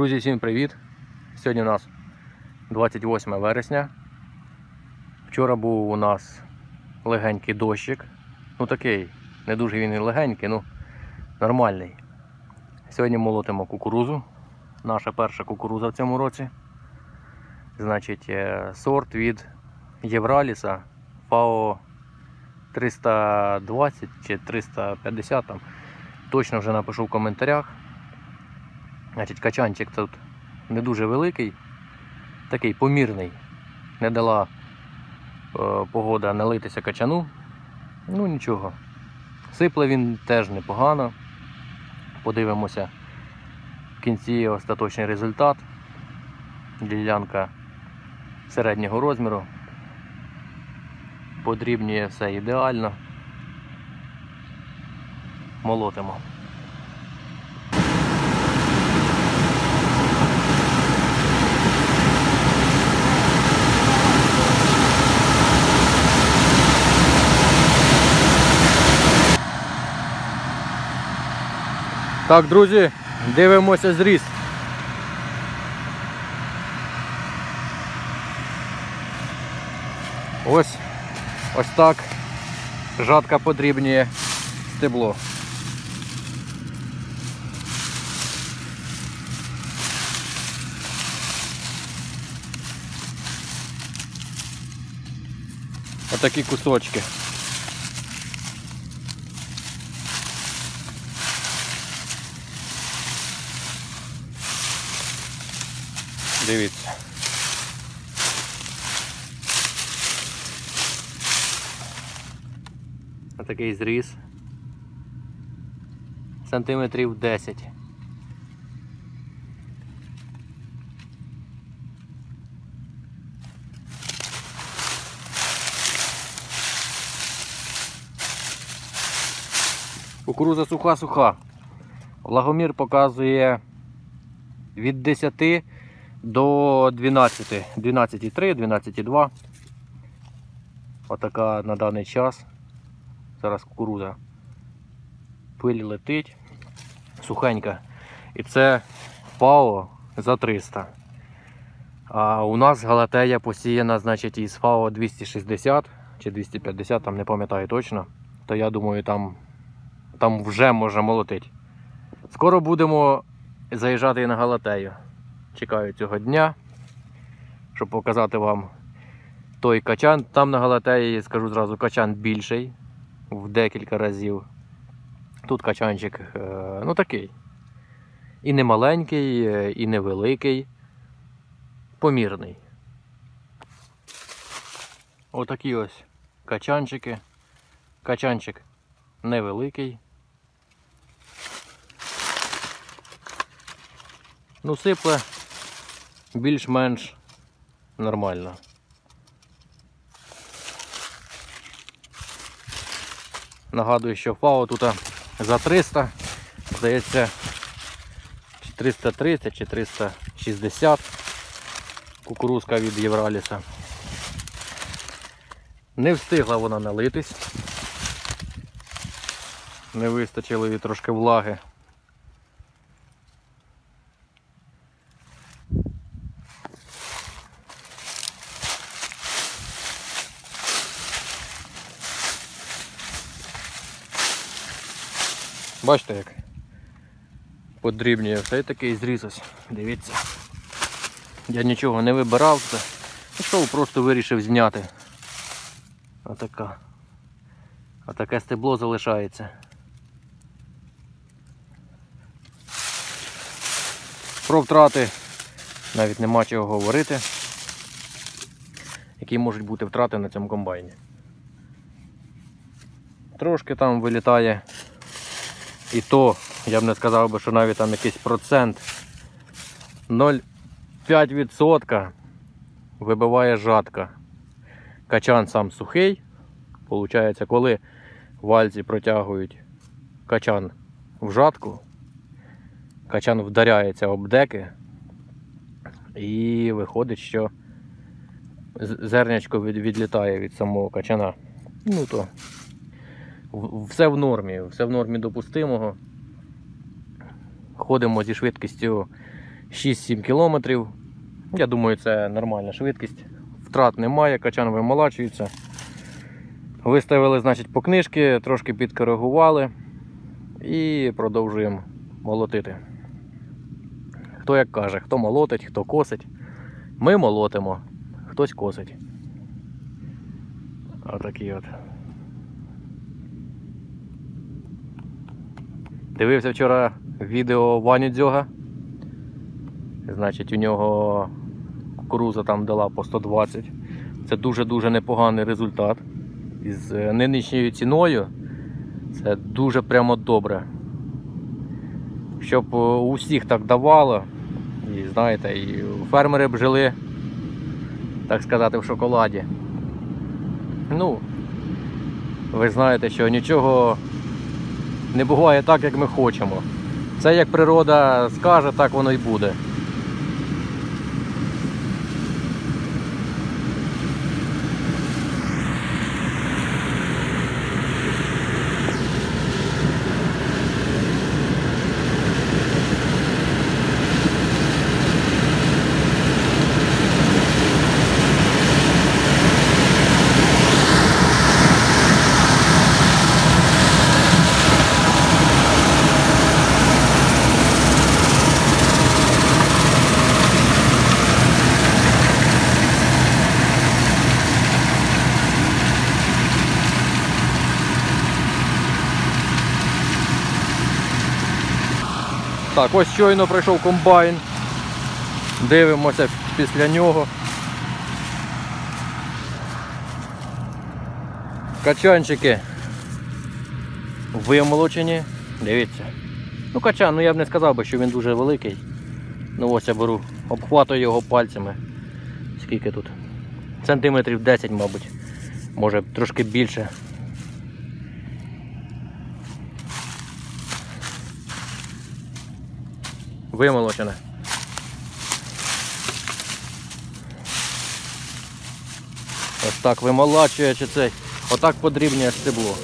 Друзі, всім привіт! Сьогодні у нас 28 вересня. Вчора був у нас легенький дощик. Ну такий, не дуже він і легенький, ну нормальний. Сьогодні молотимо кукурузу. Наша перша кукуруза в цьому році. Значить, е, сорт від Євраліса ФАО 320 чи 350 там. Точно вже напишу в коментарях. Значить, качанчик тут не дуже великий, такий помірний. Не дала е, погода налитися качану. Ну нічого. Сипле він теж непогано. Подивимося в кінці остаточний результат. Ділянка середнього розміру. Подрібнює все ідеально. Молотимо. Так, друзі, дивимося зріст. Ось ось так жатка подрібнює стебло. Отакі кусочки. Дивіться. Отакий зріз. Сантиметрів 10. Кукуруза суха-суха. Влагомір показує від 10 до 12, 12,3, 12,2. Отака на даний час. Зараз кукуруза. Пиль летить, сухенька. І це ФАО за 300. А у нас галатея посіяна, значить, із ФАО 260 чи 250, там не пам'ятаю точно. То я думаю, там, там вже можна молотити. Скоро будемо заїжджати на галатею. Чекаю цього дня, щоб показати вам той качан. Там на Галатеї, скажу зразу, качан більший в декілька разів. Тут качанчик е, ну такий. І не маленький, е, і не великий, помірний. Отакі ось качанчики. Качанчик невеликий. Ну, сипле більш-менш нормально. Нагадую, що ФАО тут за 300, здається, 330 чи 360 кукурузка від Євраліса. Не встигла вона налитись. Не вистачило їй трошки влаги. Бачите як подрібнює все такий зріз. Дивіться. Я нічого не вибирав, це пішов, просто вирішив зняти. Отака. Отаке стебло залишається. Про втрати навіть нема чого говорити. Які можуть бути втрати на цьому комбайні. Трошки там вилітає і то, я б не сказав би, що навіть там якийсь процент 0,5% вибиває жатка. Качан сам сухий. Получається, коли вальці протягують качан в жатку, качан вдаряється об деки і виходить, що зернячко від- відлітає від самого качана. Ну то все в нормі, все в нормі допустимого. Ходимо зі швидкістю 6-7 кілометрів. Я думаю, це нормальна швидкість. Втрат немає, качан вимолачується. Виставили, значить, по книжки, трошки підкоригували і продовжуємо молотити. Хто як каже, хто молотить, хто косить. Ми молотимо, хтось косить. Отакі от. Дивився вчора відео Ваню Дзьога. Значить, у нього кукуруза там дала по 120. Це дуже-дуже непоганий результат. Із е, нинішньою ціною це дуже прямо добре. Щоб е, у всіх так давало, і знаєте, і фермери б жили, так сказати, в шоколаді. Ну, ви знаєте, що нічого не буває так, як ми хочемо. Це як природа скаже, так воно й буде. Так, ось щойно прийшов комбайн. Дивимося після нього. Качанчики вимолочені. Дивіться. Ну, качан, ну я б не сказав би, що він дуже великий. Ну ось я беру, обхватую його пальцями. Скільки тут? Сантиметрів 10, мабуть. Може трошки більше. Вимолочене. Ось так вимолачує цей. Отак подрібнює стебло.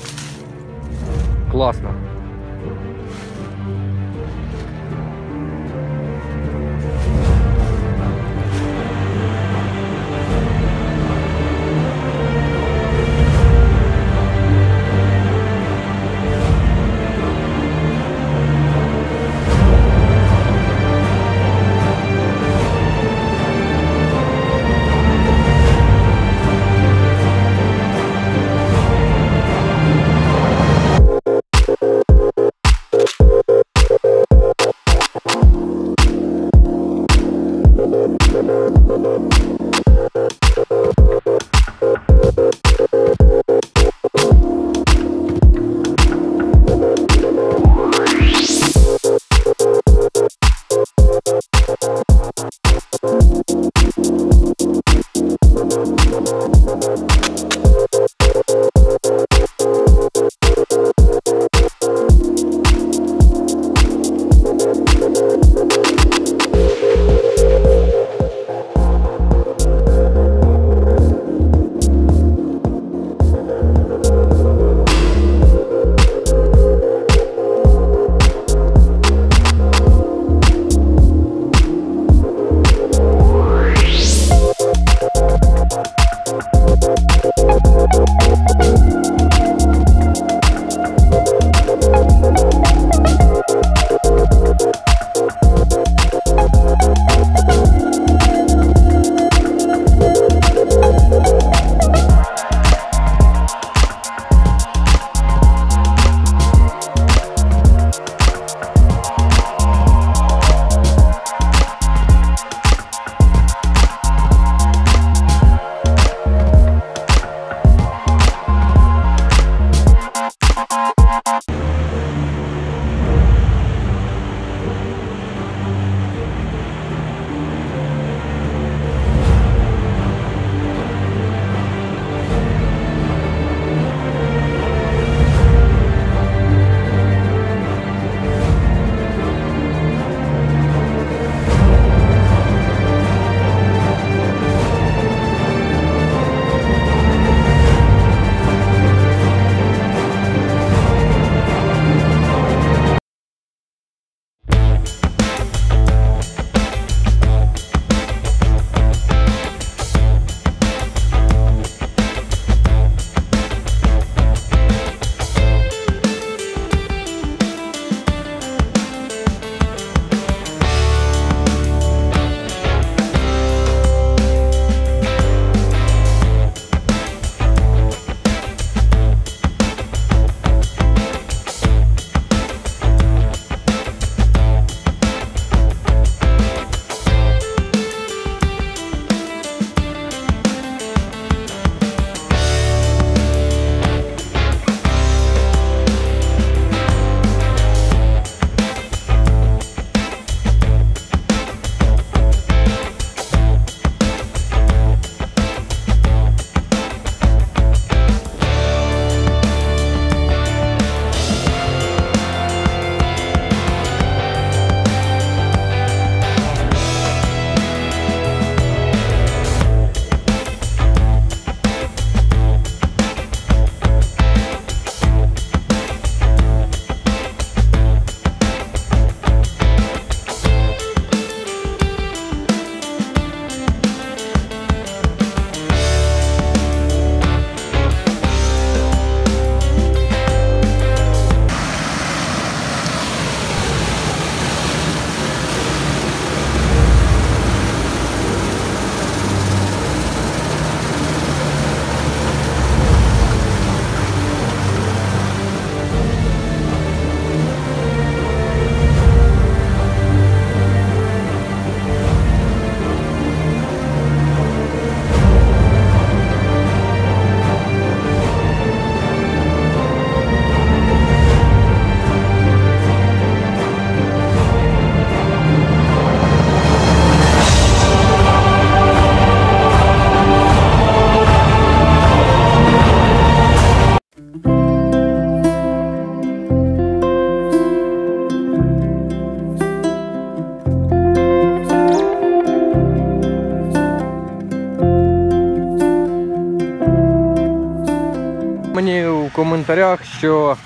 Коментарях, що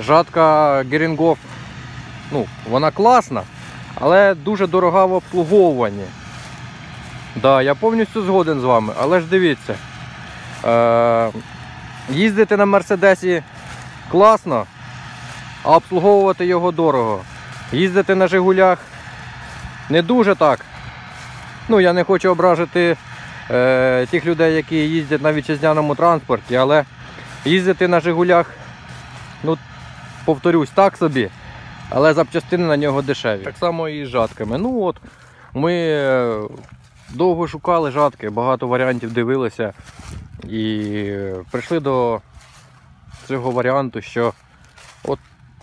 жатка Герінгоф, ну, вона класна, але дуже дорога в обслуговуванні. Да, я повністю згоден з вами, але ж дивіться. Е, їздити на Мерседесі класно, а обслуговувати його дорого. Їздити на Жигулях не дуже так. Ну, я не хочу ображити е, тих людей, які їздять на вітчизняному транспорті, але їздити на Жигулях, ну, повторюсь, так собі, але запчастини на нього дешеві. Так само і з жатками. Ну от, ми е, довго шукали жатки, багато варіантів дивилися і прийшли до цього варіанту, що от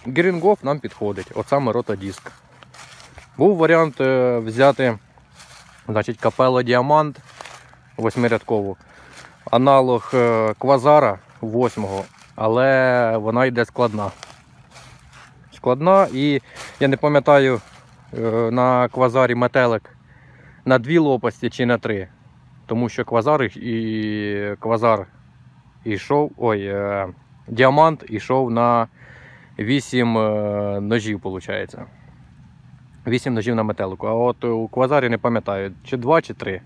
Герінгоф нам підходить, от саме ротодиск. Був варіант е, взяти значить, капело Діамант восьмирядкову, аналог е, Квазара 8 але вона йде складна. Складна і я не пам'ятаю е, на квазарі метелик на дві лопасті чи на три. Тому що квазар і квазар ішов, ой, е, діамант ішов на 8 е, ножів, виходить. 8 ножів на метелику. А от у квазарі не пам'ятаю, чи 2, чи 3.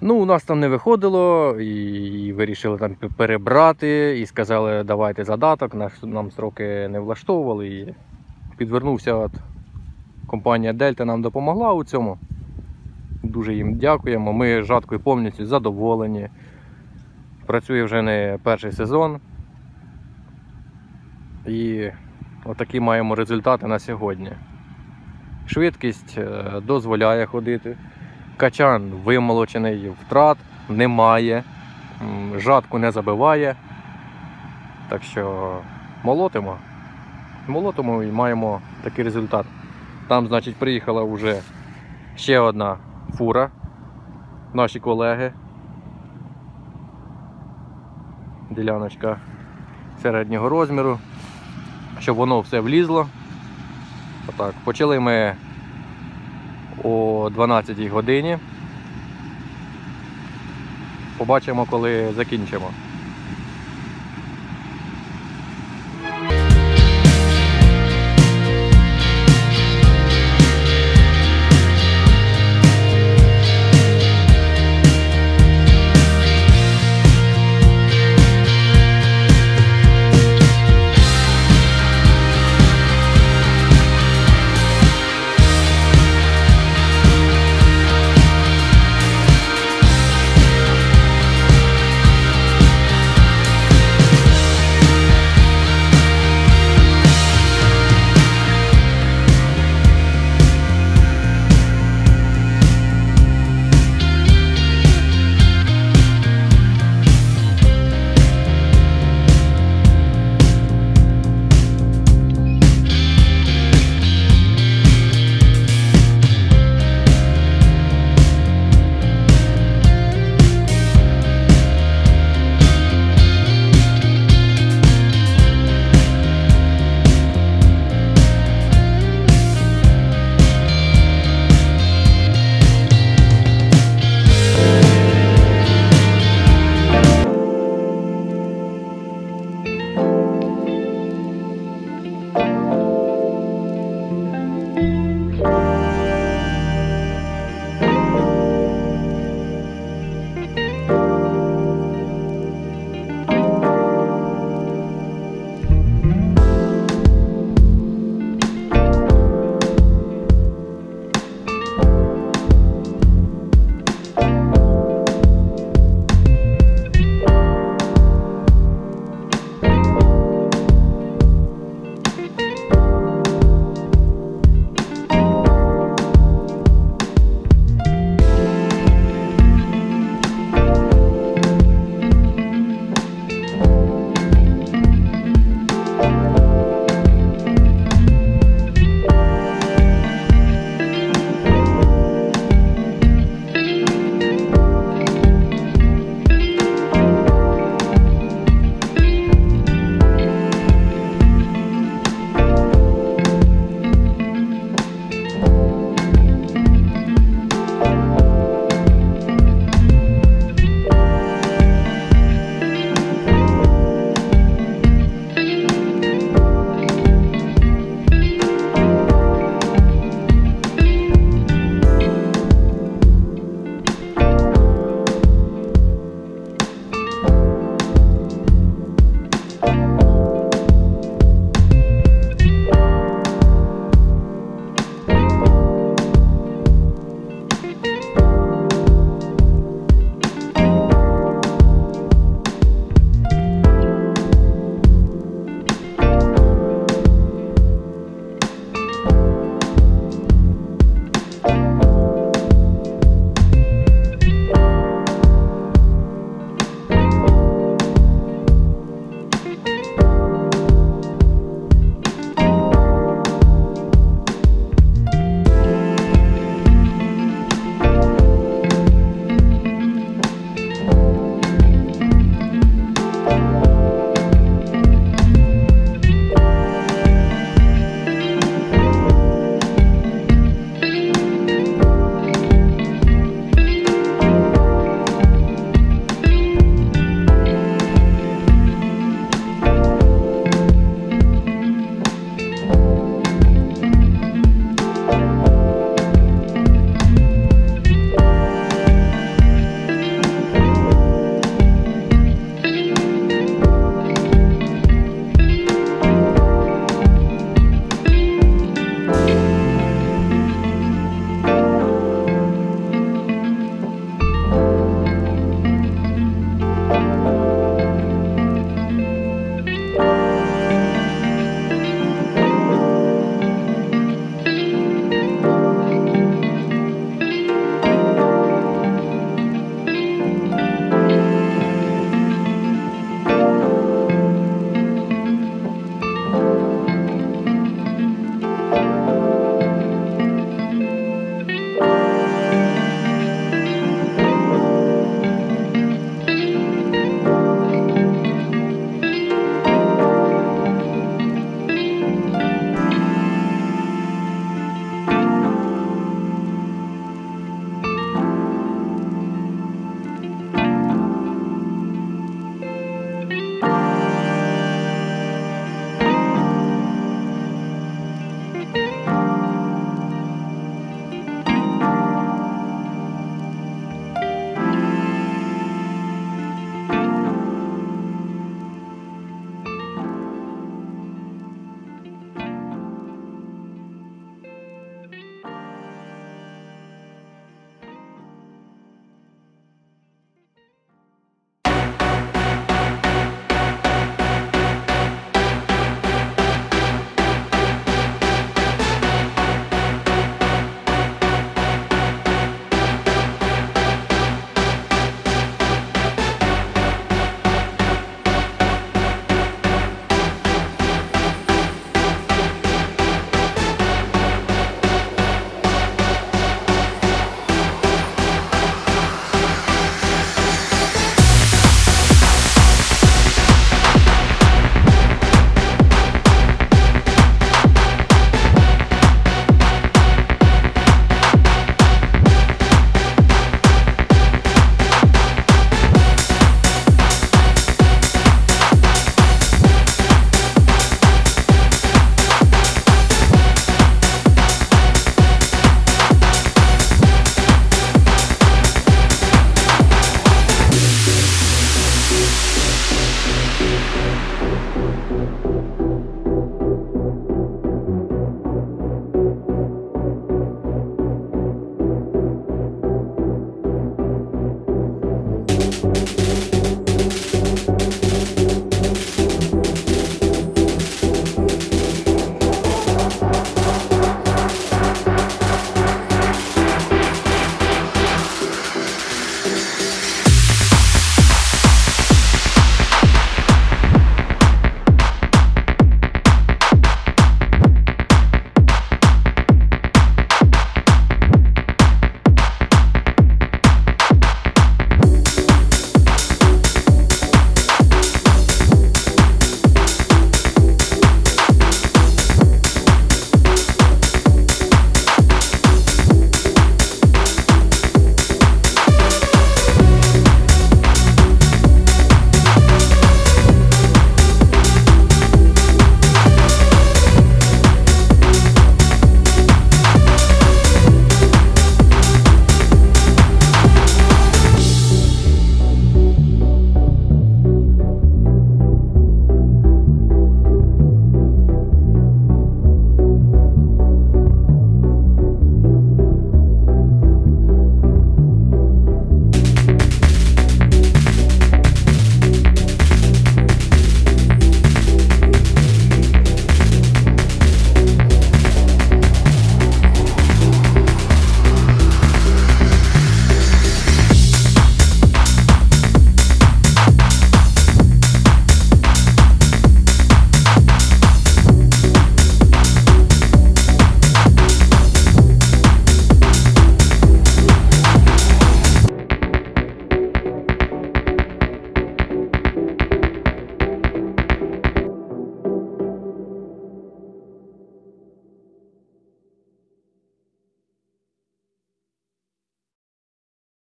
Ну, у нас там не виходило, і вирішили там перебрати, і сказали, давайте задаток, наш, нам строки не влаштовували. І підвернувся от компанія Дельта нам допомогла у цьому. Дуже їм дякуємо. Ми жаткою повністю задоволені. Працює вже не перший сезон. І отакі маємо результати на сьогодні. Швидкість е, дозволяє ходити. Качан вимолочений, втрат немає, жатку не забиває. Так що молотимо. Молотимо і маємо такий результат. Там, значить, приїхала вже ще одна фура. Наші колеги. Діляночка середнього розміру. Щоб воно все влізло. Отак. Почали ми о 12 годині. Побачимо, коли закінчимо.